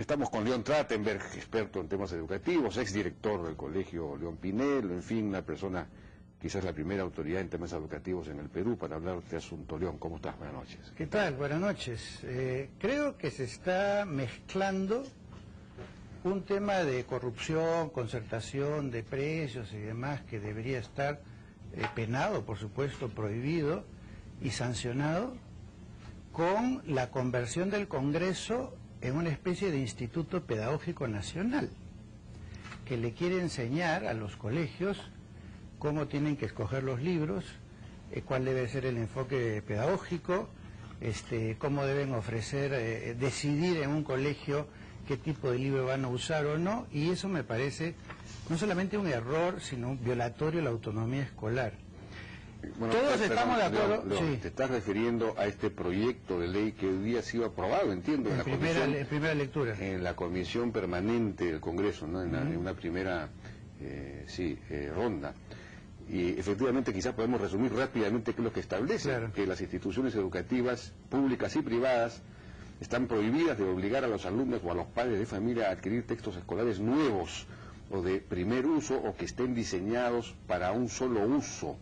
Estamos con León Trattenberg, experto en temas educativos, exdirector del Colegio León Pinelo, en fin, una persona, quizás la primera autoridad en temas educativos en el Perú para hablar de este asunto. León, ¿cómo estás? Buenas noches. ¿Qué tal? Buenas noches. Eh, creo que se está mezclando un tema de corrupción, concertación de precios y demás que debería estar eh, penado, por supuesto, prohibido y sancionado, con la conversión del Congreso en una especie de instituto pedagógico nacional que le quiere enseñar a los colegios cómo tienen que escoger los libros, eh, cuál debe ser el enfoque pedagógico, este, cómo deben ofrecer, eh, decidir en un colegio qué tipo de libro van a usar o no, y eso me parece no solamente un error, sino un violatorio a la autonomía escolar. Todos estamos de acuerdo. Te estás refiriendo a este proyecto de ley que hoy día ha sido aprobado, entiendo, en, la primera, comisión, primera lectura. En la comisión permanente del Congreso, ¿no? en, una primera eh, sí, eh, ronda. Y efectivamente quizás podemos resumir rápidamente qué es lo que establece, que las instituciones educativas, públicas y privadas, están prohibidas de obligar a los alumnos o a los padres de familia a adquirir textos escolares nuevos o de primer uso o que estén diseñados para un solo uso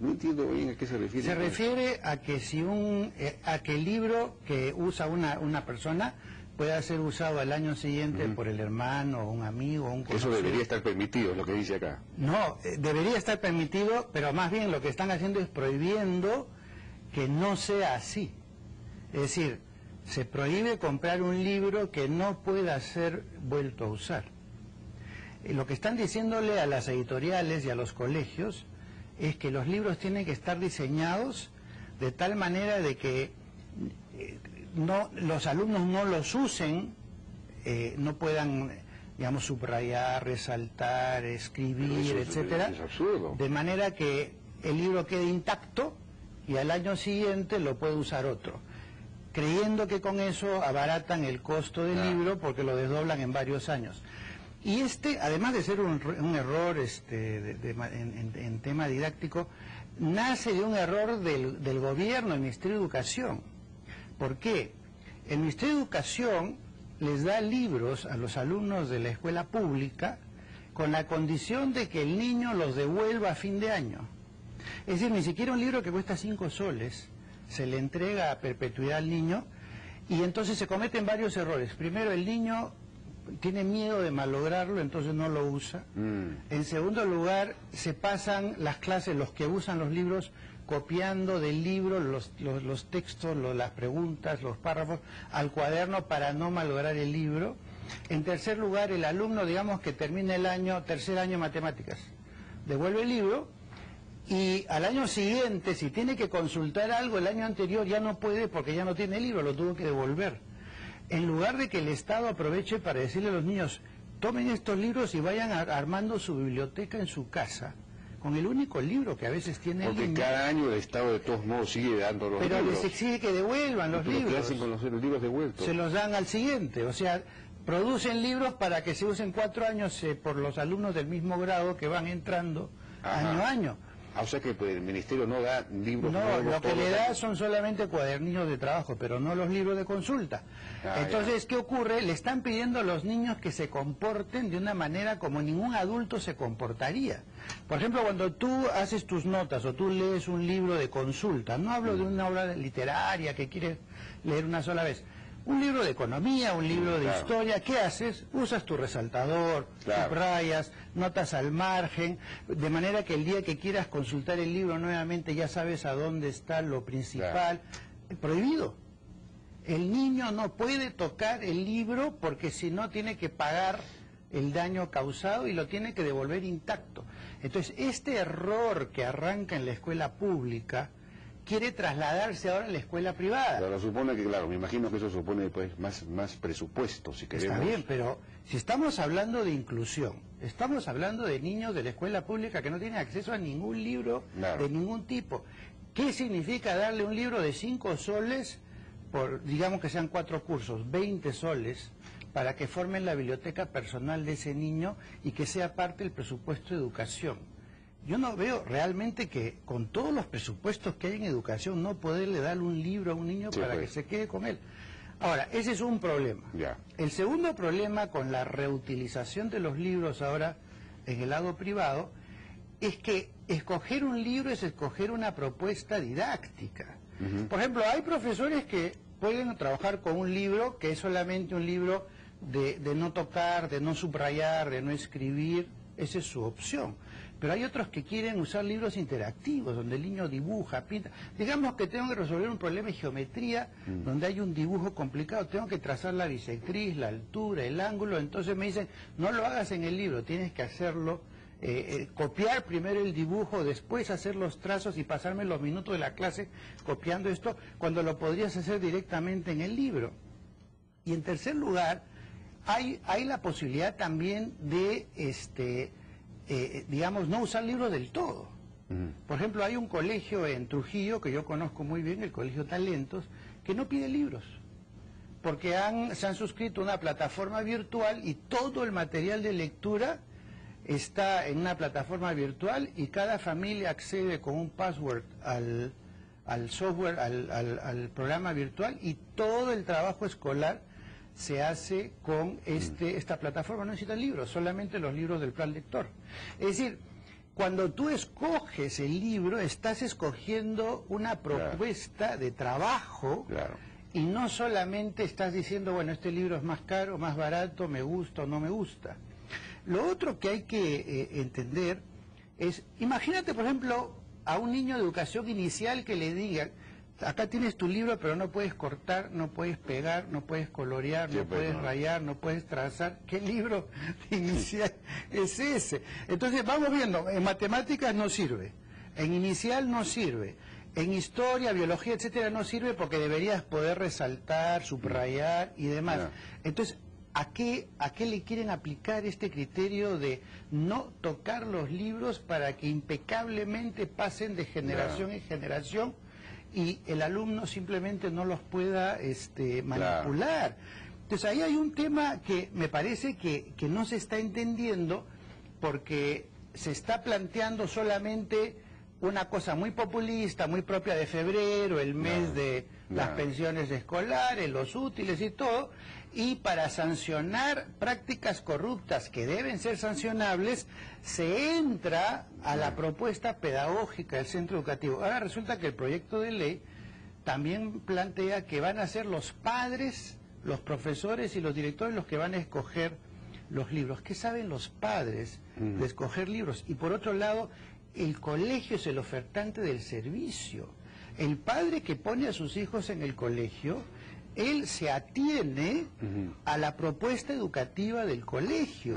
no entiendo bien a qué se refiere. Se refiere a que si un eh, a que el libro que usa una, una persona pueda ser usado al año siguiente por el hermano, un amigo, un conocido. Eso debería estar permitido, lo que dice acá. No, eh, debería estar permitido, pero más bien lo que están haciendo es prohibiendo que no sea así. Es decir, se prohíbe comprar un libro que no pueda ser vuelto a usar. Eh, lo que están diciéndole a las editoriales y a los colegios es que los libros tienen que estar diseñados de tal manera de que eh, no, los alumnos no los usen, eh, no puedan, digamos, subrayar, resaltar, escribir, etcétera, de manera que el libro quede intacto y al año siguiente lo puede usar otro, creyendo que con eso abaratan el costo del libro porque lo desdoblan en varios años. Y este, además de ser un, error este, en, tema didáctico, nace de un error del, del gobierno, el Ministerio de Educación. ¿Por qué? El Ministerio de Educación les da libros a los alumnos de la escuela pública con la condición de que el niño los devuelva a fin de año. Es decir, ni siquiera un libro que cuesta cinco soles se le entrega a perpetuidad al niño y entonces se cometen varios errores. Primero, el niño tiene miedo de malograrlo, entonces no lo usa. Mm. En segundo lugar, se pasan las clases, los que usan los libros, copiando del libro los, los, textos, las preguntas, los párrafos, al cuaderno para no malograr el libro. En tercer lugar, el alumno, digamos que termina el año, tercer año de matemáticas, devuelve el libro y al año siguiente, si tiene que consultar algo el año anterior, ya no puede porque ya no tiene el libro, lo tuvo que devolver en lugar de que el Estado aproveche para decirle a los niños, tomen estos libros y vayan armando su biblioteca en su casa, con el único libro que a veces tiene Porque cada año el Estado de todos modos sigue dando los libros. Pero les exige que devuelvan los libros. ¿Qué hacen con los, libros devueltos? Se los dan al siguiente, o sea, producen libros para que se usen cuatro años eh, por los alumnos del mismo grado que van entrando año a año. Ah, o sea que pues, el ministerio no da libros No, lo que le da son solamente cuadernillos de trabajo, pero no los libros de consulta. Ah, Entonces, ¿qué ocurre? Le están pidiendo a los niños que se comporten de una manera como ningún adulto se comportaría. Por ejemplo, cuando tú haces tus notas o tú lees un libro de consulta, no hablo de una obra literaria que quieres leer una sola vez, un libro de economía, un libro de historia, ¿qué haces? Usas tu resaltador, rayas, notas al margen, de manera que el día que quieras consultar el libro nuevamente ya sabes a dónde está lo principal. Prohibido. El niño no puede tocar el libro porque si no tiene que pagar el daño causado y lo tiene que devolver intacto. Entonces, este error que arranca en la escuela pública, quiere trasladarse ahora a la escuela privada. Pero supone que, claro, me imagino que eso supone pues más, más presupuesto, si queremos. Está bien, pero si estamos hablando de inclusión, estamos hablando de niños de la escuela pública que no tienen acceso a ningún libro de ningún tipo. ¿Qué significa darle un libro de cinco soles por, digamos que sean cuatro cursos, 20 soles, para que formen la biblioteca personal de ese niño y que sea parte del presupuesto de educación? Yo no veo realmente que con todos los presupuestos que hay en educación no poderle dar un libro a un niño para que pues. se quede con él. Ahora, ese es un problema. El segundo problema con la reutilización de los libros ahora en el lado privado es que escoger un libro es escoger una propuesta didáctica. Por ejemplo, hay profesores que pueden trabajar con un libro que es solamente un libro de, de no tocar, de no subrayar, de no escribir, esa es su opción. Pero hay otros que quieren usar libros interactivos, donde el niño dibuja, pinta. Digamos que tengo que resolver un problema de geometría, mm. donde hay un dibujo complicado, tengo que trazar la bisectriz, la altura, el ángulo, entonces me dicen, no lo hagas en el libro, tienes que hacerlo, eh, eh, copiar primero el dibujo, después hacer los trazos y pasarme los minutos de la clase copiando esto, cuando lo podrías hacer directamente en el libro. Y en tercer lugar, hay, hay la posibilidad también de este, eh, digamos, no usar libros del todo. Por ejemplo, hay un colegio en Trujillo que yo conozco muy bien, el Colegio Talentos, que no pide libros, porque han, se han suscrito a una plataforma virtual y todo el material de lectura está en una plataforma virtual y cada familia accede con un password al, al software, al, al programa virtual y todo el trabajo escolar se hace con este, esta plataforma. No necesitan libros, solamente los libros del plan lector. Es decir, cuando tú escoges el libro, estás escogiendo una propuesta de trabajo y no solamente estás diciendo, bueno, este libro es más caro, más barato, me gusta o no me gusta. Lo otro que hay que eh, entender es, imagínate, por ejemplo, a un niño de educación inicial que le digan, acá tienes tu libro, pero no puedes cortar, no puedes pegar, no puedes colorear, no pues, puedes rayar, no puedes trazar. ¿Qué libro inicial es ese? Entonces vamos viendo, en matemáticas no sirve, en inicial no sirve, en historia, biología, etcétera, no sirve porque deberías poder resaltar, subrayar y demás. Entonces, ¿a qué, ¿a qué le quieren aplicar este criterio de no tocar los libros para que impecablemente pasen de generación en generación? Y el alumno simplemente no los pueda este, manipular. Entonces ahí hay un tema que me parece que, que no se está entendiendo porque se está planteando solamente una cosa muy populista, muy propia de febrero, el mes de las pensiones escolares, los útiles y todo, y para sancionar prácticas corruptas que deben ser sancionables, se entra a la propuesta pedagógica del centro educativo. Ahora resulta que el proyecto de ley también plantea que van a ser los padres, los profesores y los directores los que van a escoger los libros. ¿Qué saben los padres de escoger libros? Y por otro lado, el colegio es el ofertante del servicio. El padre que pone a sus hijos en el colegio, él se atiene a la propuesta educativa del colegio,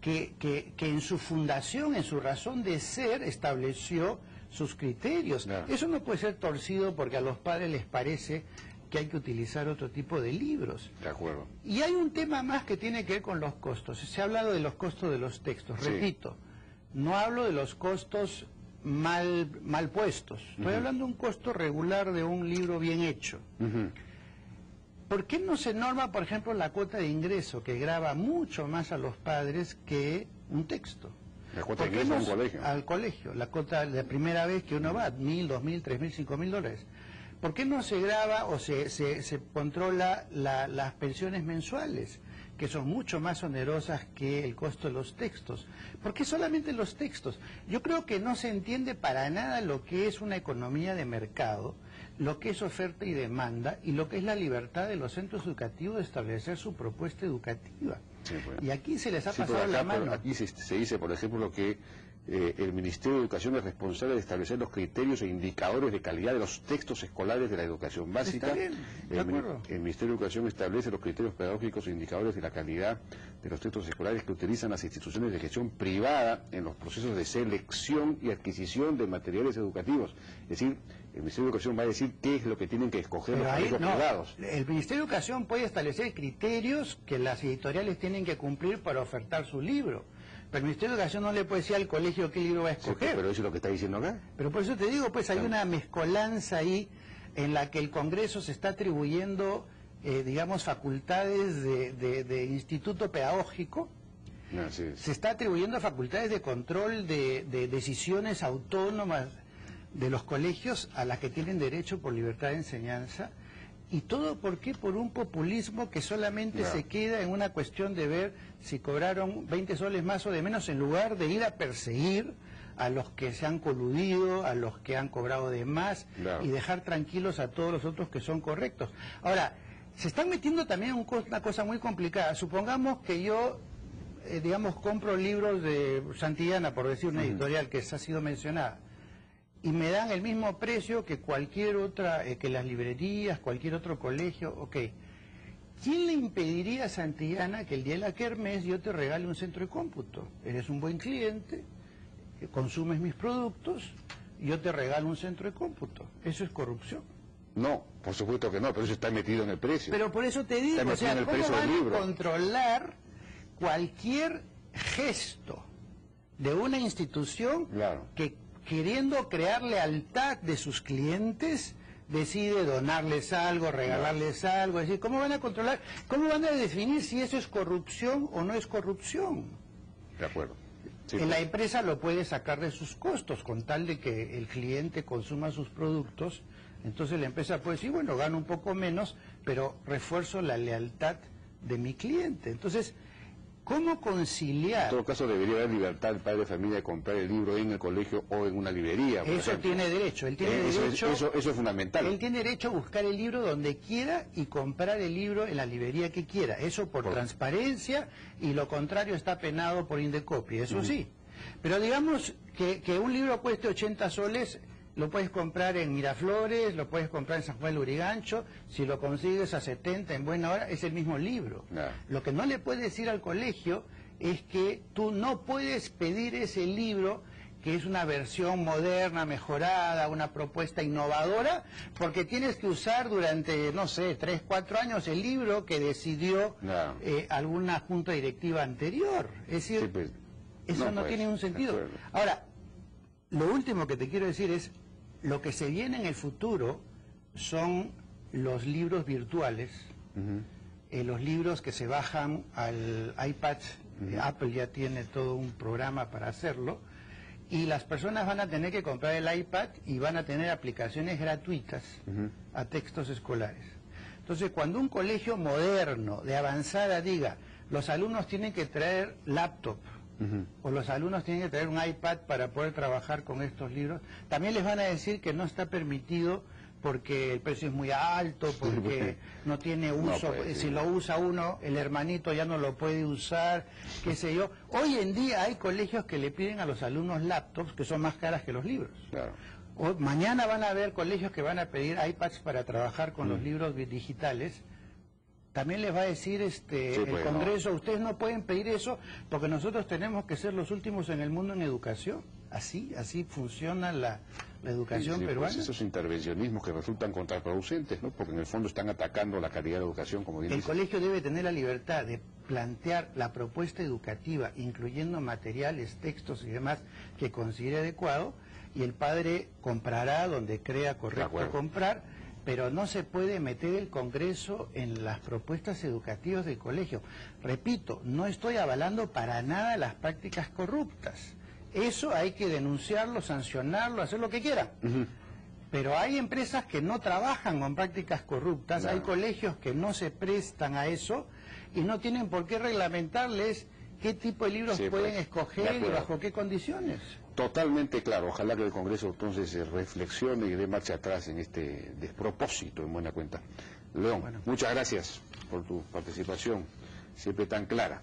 que, que, en su fundación, en su razón de ser, estableció sus criterios. Eso no puede ser torcido porque a los padres les parece que hay que utilizar otro tipo de libros. De acuerdo. Y hay un tema más que tiene que ver con los costos. Se ha hablado de los costos de los textos. Repito, no hablo de los costos mal, mal puestos. Estoy hablando de un costo regular de un libro bien hecho. ¿Por qué no se norma, por ejemplo, la cuota de ingreso que graba mucho más a los padres que un texto? La cuota de ingreso al colegio. Al colegio, la cuota de primera vez que uno va, mil, dos mil, tres mil, cinco mil dólares. ¿Por qué no se graba o se, se, se controla las pensiones mensuales? Que son mucho más onerosas que el costo de los textos. ¿Por qué solamente los textos? Yo creo que no se entiende para nada lo que es una economía de mercado, lo que es oferta y demanda y lo que es la libertad de los centros educativos de establecer su propuesta educativa. Pues. Y aquí se les ha pasado la mano. Aquí se, se dice, por ejemplo, que eh, el Ministerio de Educación es responsable de establecer los criterios e indicadores de calidad de los textos escolares de la educación básica. el, el, Ministerio de Educación establece los criterios pedagógicos e indicadores de la calidad de los textos escolares que utilizan las instituciones de gestión privada en los procesos de selección y adquisición de materiales educativos. Es decir, el Ministerio de Educación va a decir qué es lo que tienen que escoger los colegios privados. El Ministerio de Educación puede establecer criterios que las editoriales tienen que cumplir para ofertar su libro pero el Ministerio de Educación no le puede decir al colegio qué libro va a escoger. pero eso es lo que está diciendo acá. Pero por eso te digo, pues hay una mezcolanza ahí en la que el Congreso se está atribuyendo, eh, digamos, facultades de, instituto pedagógico. Se está atribuyendo facultades de control de, de decisiones autónomas de los colegios a las que tienen derecho por libertad de enseñanza ¿Y todo por qué? Por un populismo que solamente se queda en una cuestión de ver si cobraron 20 soles más o de menos en lugar de ir a perseguir a los que se han coludido, a los que han cobrado de más y dejar tranquilos a todos los otros que son correctos. Ahora, se están metiendo también en una cosa muy complicada. Supongamos que yo, eh, digamos, compro libros de Santillana, por decir una editorial que ha sido mencionada y me dan el mismo precio que cualquier otra, eh, que las librerías, cualquier otro colegio, ok. ¿Quién le impediría a Santillana que el día de la Kermés yo te regale un centro de cómputo? Eres un buen cliente, eh, consumes mis productos, yo te regalo un centro de cómputo. ¿Eso es corrupción? No, por supuesto que no, pero eso está metido en el precio. Pero por eso te digo, o sea, ¿cómo van a controlar cualquier gesto de una institución que queriendo crear lealtad de sus clientes, decide donarles algo, regalarles algo, es decir, ¿cómo van a controlar, cómo van a definir si eso es corrupción o no es corrupción? De acuerdo. en la empresa lo puede sacar de sus costos, con tal de que el cliente consuma sus productos, entonces la empresa puede decir, bueno, gano un poco menos, pero refuerzo la lealtad de mi cliente. Entonces, ¿Cómo conciliar? En todo caso, debería haber libertad del padre de familia de comprar el libro en el colegio o en una librería. eso tiene derecho. Él tiene eso, derecho es, eso, es fundamental. Él tiene derecho a buscar el libro donde quiera y comprar el libro en la librería que quiera. Eso por, transparencia y lo contrario está penado por indecopia. Eso sí. Pero digamos que, que un libro cueste 80 soles lo puedes comprar en Miraflores, lo puedes comprar en San Juan de Lurigancho, si lo consigues a 70 en buena hora, es el mismo libro. Lo que no le puedes decir al colegio es que tú no puedes pedir ese libro que es una versión moderna, mejorada, una propuesta innovadora, porque tienes que usar durante, no sé, tres, cuatro años el libro que decidió eh, alguna junta directiva anterior. Es decir, pues, eso no, tiene un sentido. Ahora, lo último que te quiero decir es, lo que se viene en el futuro son los libros virtuales, eh, los libros que se bajan al iPad, Apple ya tiene todo un programa para hacerlo, y las personas van a tener que comprar el iPad y van a tener aplicaciones gratuitas a textos escolares. Entonces, cuando un colegio moderno, de avanzada, diga, los alumnos tienen que traer laptop, o los alumnos tienen que tener un iPad para poder trabajar con estos libros, también les van a decir que no está permitido porque el precio es muy alto, porque no tiene uso, si lo usa uno, el hermanito ya no lo puede usar, qué sé yo. Hoy en día hay colegios que le piden a los alumnos laptops que son más caras que los libros. O, mañana van a haber colegios que van a pedir iPads para trabajar con los libros digitales también les va a decir este el pues, Congreso, ustedes no pueden pedir eso porque nosotros tenemos que ser los últimos en el mundo en educación. Así, así funciona la, educación pues, peruana. esos intervencionismos que resultan contraproducentes, ¿no? Porque en el fondo están atacando la calidad de educación, como El colegio debe tener la libertad de plantear la propuesta educativa, incluyendo materiales, textos y demás que considere adecuado, y el padre comprará donde crea correcto comprar pero no se puede meter el Congreso en las propuestas educativas del colegio. Repito, no estoy avalando para nada las prácticas corruptas. Eso hay que denunciarlo, sancionarlo, hacer lo que quieran. Pero hay empresas que no trabajan con prácticas corruptas, hay colegios que no se prestan a eso y no tienen por qué reglamentarles qué tipo de libros pueden pues, escoger y bajo qué condiciones. Totalmente claro. Ojalá que el Congreso entonces reflexione y dé marcha atrás en este despropósito, en buena cuenta. León, muchas gracias por tu participación, siempre tan clara.